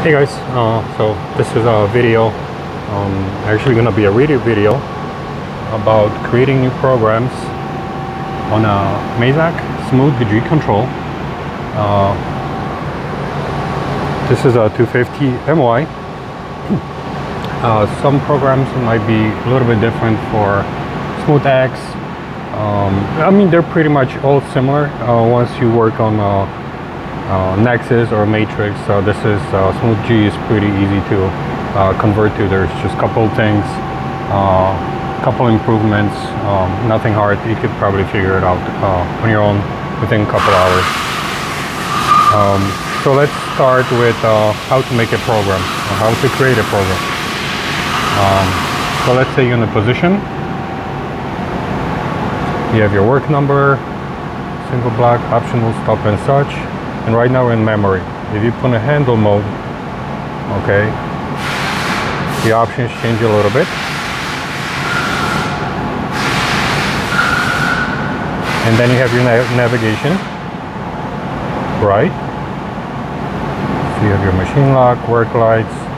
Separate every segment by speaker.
Speaker 1: Hey guys, uh, so this is a video, um, actually gonna be a radio video about creating new programs on a Mazak Smooth G Control. Uh, this is a 250 MY. Uh, some programs might be a little bit different for Smooth X. Um, I mean, they're pretty much all similar uh, once you work on uh, uh, Nexus or Matrix. So this is uh, Smooth G is pretty easy to uh, convert to. There's just a couple things, a couple improvements, um, nothing hard. You could probably figure it out on your own within a couple hours. Um, so let's start with how to make a program, how to create a program. Um, so let's say you're in a position. You have your work number, single block, optional stop and such and right now we're in memory. If you put a handle mode okay the options change a little bit. And then you have your na navigation right? So you have your machine lock work lights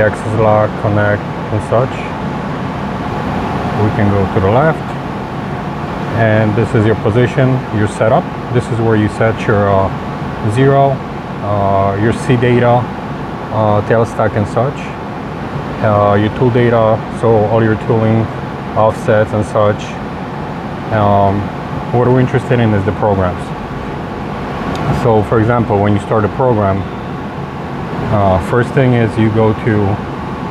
Speaker 1: access lock connect and such. We can go to the left. And this is your position your setup. This is where you set your uh, zero, uh, your C data, uh, tailstock and such, uh, your tool data, so all your tooling offsets and such. Um, what we're interested in is the programs. So for example, when you start a program, uh, first thing is you go to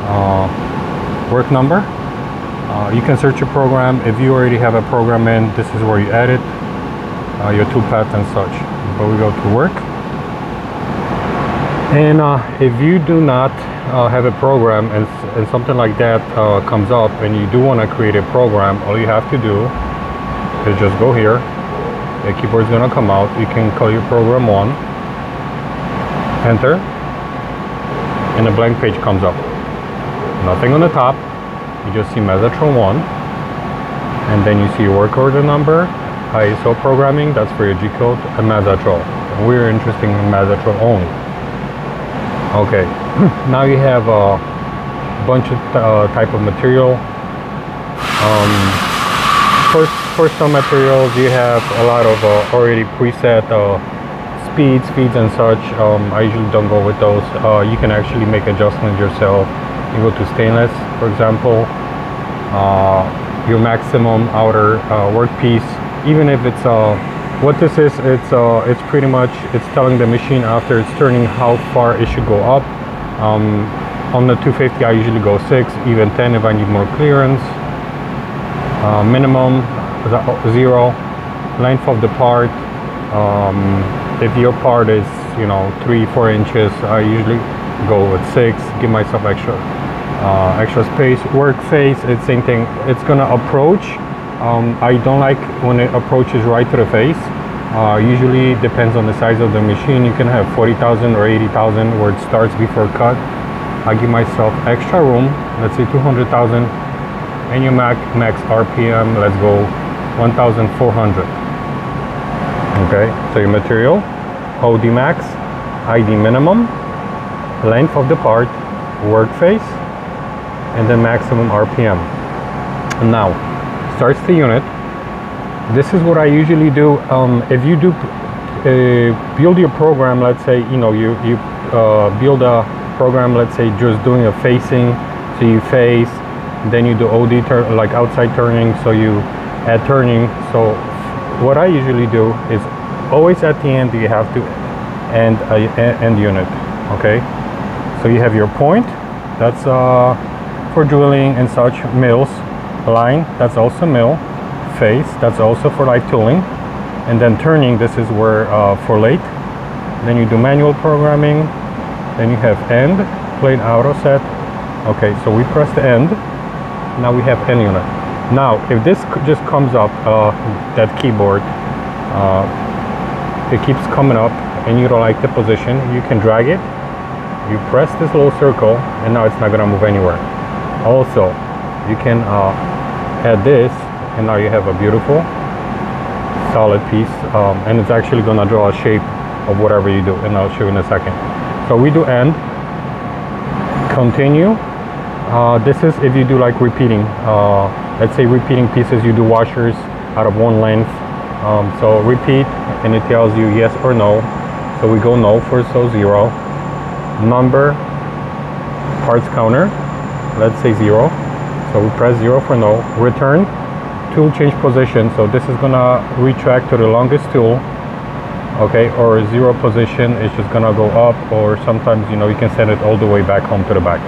Speaker 1: uh, work number. Uh, you can search your program. If you already have a program in, this is where you edit your toolpath and such but we go to work. And uh, if you do not uh, have a program and, and something like that uh, comes up and you do want to create a program all you have to do is just go here. The keyboard is going to come out. You can call your program one enter. And a blank page comes up. Nothing on the top. You just see Mazatrol 1 and then you see your work order number ISO programming, that's for your G-code, and Mazatrol. We're interested in Mazatrol only. Okay, now you have a bunch of uh, type of material. Um, for, for some materials, you have a lot of uh, already preset uh, speeds, speeds and such. Um, I usually don't go with those. Uh, you can actually make adjustments yourself. You go to stainless, for example. Uh, your maximum outer uh, workpiece even if it's uh, what this is it's uh, it's pretty much it's telling the machine after it's turning how far it should go up. Um, on the 250 I usually go 6 even 10 if I need more clearance. Uh, minimum zero. Length of the part um, if your part is you know three four inches I usually go with six give myself extra uh, extra space. Work face it's same thing. It's gonna approach um, I don't like when it approaches right to the face. Uh, usually depends on the size of the machine. You can have 40,000 or 80,000 where it starts before cut. I give myself extra room, let's say 200,000 and your max, max RPM, let's go 1,400. Okay, so your material, OD max, ID minimum, length of the part, work face, and then maximum RPM. Now, starts the unit. This is what I usually do um, if you do uh, build your program let's say you know you you uh, build a program let's say just doing a facing so you face then you do OD turn like outside turning so you add turning. So what I usually do is always at the end you have to end a end unit okay? So you have your point that's uh, for drilling and such mills line that's also mill face that's also for light tooling and then turning this is where uh, for late. Then you do manual programming then you have end plane auto set. Okay so we press the end. Now we have end unit. Now if this just comes up uh, that keyboard uh, it keeps coming up and you don't like the position you can drag it. You press this little circle and now it's not gonna move anywhere. Also you can uh, add this and now you have a beautiful solid piece um, and it's actually gonna draw a shape of whatever you do and I'll show you in a second. So we do end continue. Uh, this is if you do like repeating uh, let's say repeating pieces you do washers out of one length um, so repeat and it tells you yes or no. So we go no for so zero. Number parts counter let's say zero so we press zero for no. Return tool change position. So this is gonna retract to the longest tool. Okay or zero position is just gonna go up or sometimes you know you can send it all the way back home to the back.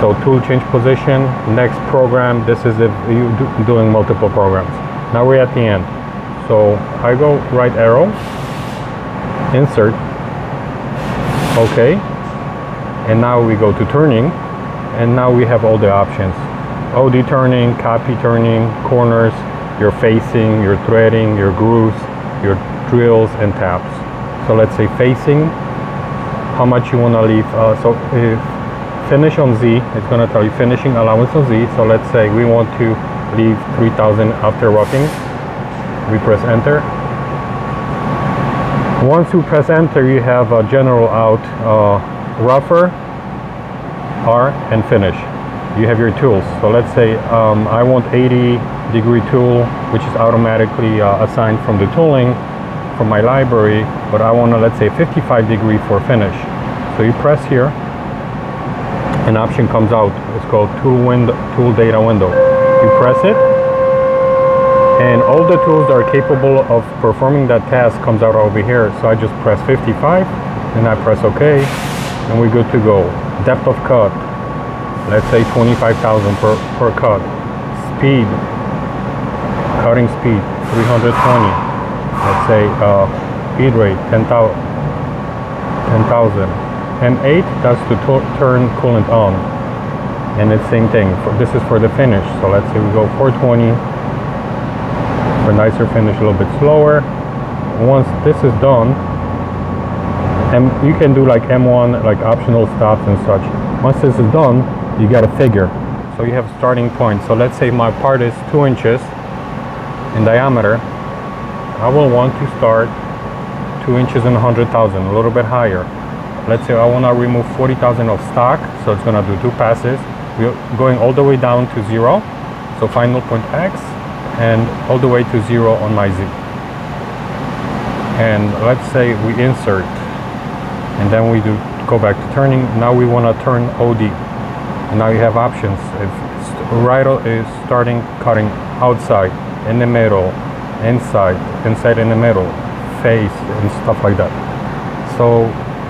Speaker 1: So tool change position next program. This is if you do doing multiple programs. Now we're at the end. So I go right arrow insert. Okay. And now we go to turning and now we have all the options. OD turning copy turning corners your facing your threading your grooves your drills and taps. So let's say facing how much you want to leave uh, so if finish on Z it's going to tell you finishing allowance on Z. So let's say we want to leave 3000 after roughing we press enter. Once you press enter you have a general out uh, rougher And finish you have your tools so let's say um, I want 80 degree tool which is automatically uh, assigned from the tooling from my library, but I want to, let's say 55 degree for finish. So you press here, an option comes out. It's called tool window, tool data window. You press it, and all the tools that are capable of performing that task comes out over here. So I just press 55, and I press OK, and we're good to go. Depth of cut, let's say 25,000 per, per cut. Speed, cutting speed, 320 let's say uh, feed rate 10,000 10,000 M8 that's to turn coolant on. And it's same thing for, this is for the finish. So let's say we go 420 for nicer finish a little bit slower. Once this is done and you can do like M1 like optional stops and such once this is done you get a figure so you have a starting point so let's say my part is two inches in diameter I will want to start 2 inches and 100,000, a little bit higher. Let's say I want to remove 40,000 of stock, so it's going to do two passes. We're going all the way down to zero, so final point X, and all the way to zero on my Z. And let's say we insert, and then we do go back to turning. Now we want to turn OD. And now you have options. If right is starting cutting outside, in the middle, inside, inside in the middle, face and stuff like that. So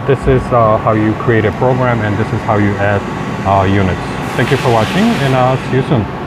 Speaker 1: this is uh, how you create a program and this is how you add uh, units. Thank you for watching and I'll see you soon.